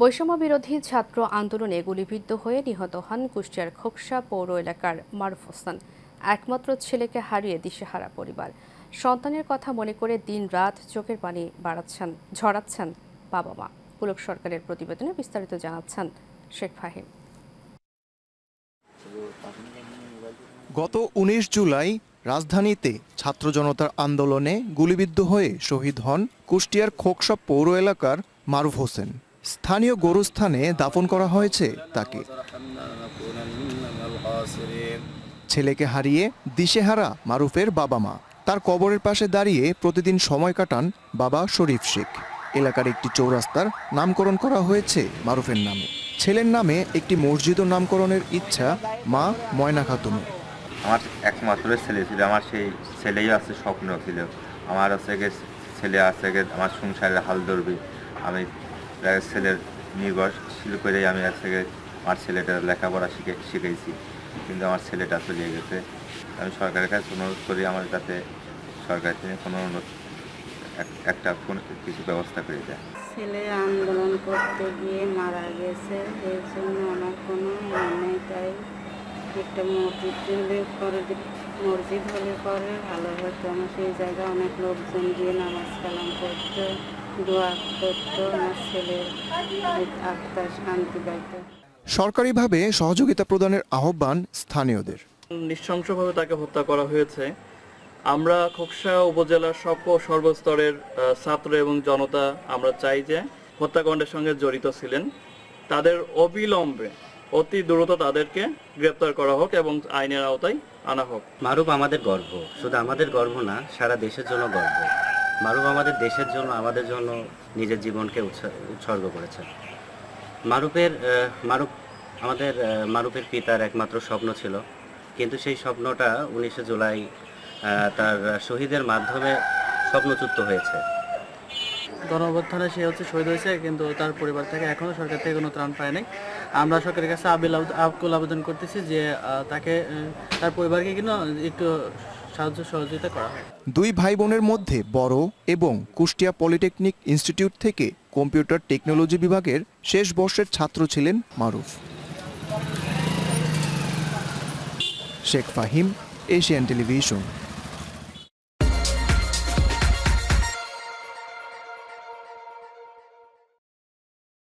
বৈষম্য বিরোধী ছাত্র আন্দোলনে গুলিবিদ্ধ হয়ে নিহত হন কুষ্টিয়ার খোকসা পৌর এলাকার মারুফ হোসেন। একমাত্র ছেলেকে হারিয়ে দিশেহারা পরিবার। সন্তানের কথা মনে করে দিন রাত চোখের পানি বাড়াচ্ছেন, ঝরাচ্ছেন বাবা মা পুলক সরকারের প্রতিবেদনে বিস্তারিত জানাচ্ছেন শেখ ফাহিম। গত উনিশ জুলাই রাজধানীতে ছাত্র জনতার আন্দোলনে গুলিবিদ্ধ হয়ে শহীদ হন কুষ্টিয়ার খোকসা পৌর এলাকার মারুফ হোসেন। স্থানীয় গোরস্থানে দাফন করা হয়েছে তাকে। ছেলেকে হারিয়ে দিশেহারা মারুফের বাবা মা। তার কবরের পাশে দাঁড়িয়ে প্রতিদিন সময় কাটান বাবা শরীফ শেখ। এলাকার একটি চৌরাস্তার নামকরণ করা হয়েছে মারুফের নামে। ছেলের নামে একটি মসজিদও নামকরণের ইচ্ছা মা ময়না খাতুনের। আমার একমাত্র ছেলে ছিল, আমার সেই ছেলেই আছে স্বপ্ন ছিল। আমার আছে ছেলে আছে আমার সংসারের হাল ধরবে। আমি ছেলের নির্ভরশীল করেই আমি গিয়ে আমার ছেলেটার লেখাপড়া শিখে শিখেছি। কিন্তু আমার ছেলেটা চলে গেছে। আমি সরকারের কাছে অনুরোধ করি আমার যাতে সরকার থেকে কোনো অনুরোধ এক- একটা কোনো কিছু ব্যবস্থা করে দেয়। ছেলে আন্দোলন করতে গিয়ে মারা গেছে। এর জন্য আমার কোনো নেই, তাই একটা মসজিদ হলে করে মসজিদ হলে পরে ভালো হতো আমার সেই জায়গায় অনেক লোকজন গিয়ে নামাজ কালাম করতো দোয়া করতো আমার ছেলের আত্মার শান্তি পাইতো। সরকারিভাবে সহযোগিতা প্রদানের আহ্বান স্থানীয়দের। নৃশংসভাবে তাকে হত্যা করা হয়েছে। আমরা খোকসা উপজেলার সব সর্বস্তরের ছাত্র এবং জনতা আমরা চাই যে হত্যাকাণ্ডের সঙ্গে জড়িত ছিলেন। তাদের অবিলম্বে অতি দ্রুত তাদেরকে গ্রেপ্তার করা হোক এবং আইনের আওতায় আনা হোক। মারুফ আমাদের গর্ব। শুধু আমাদের গর্ব না সারা দেশের জন্য গর্ব। মারুফ আমাদের দেশের জন্য, আমাদের জন্য নিজের জীবনকে উৎসর্গ করেছে মারুফের মারুফ, আমাদের মারুফের পিতার একমাত্র স্বপ্ন ছিল, কিন্তু সেই স্বপ্নটা উনিশে জুলাই তার শহীদের মাধ্যমে স্বপ্নচ্যুত হয়েছে। গণঅভ্যুত্থানে সে হচ্ছে শহীদ হয়েছে, কিন্তু তার পরিবার থেকে এখনও সরকার থেকে কোনো ত্রাণ পায় নাই আমরা সরকারের কাছে আবিল আকুল আবেদন করতেছি যে তাকে তার পরিবারকে কিন্তু একটু সাহায্য সহযোগিতা করা হয়। দুই ভাই বোনের মধ্যে বড় এবং কুষ্টিয়া পলিটেকনিক ইনস্টিটিউট থেকে কম্পিউটার টেকনোলজি বিভাগের শেষ বর্ষের ছাত্র ছিলেন মারুফ। Sheikh Fahim, Asian television.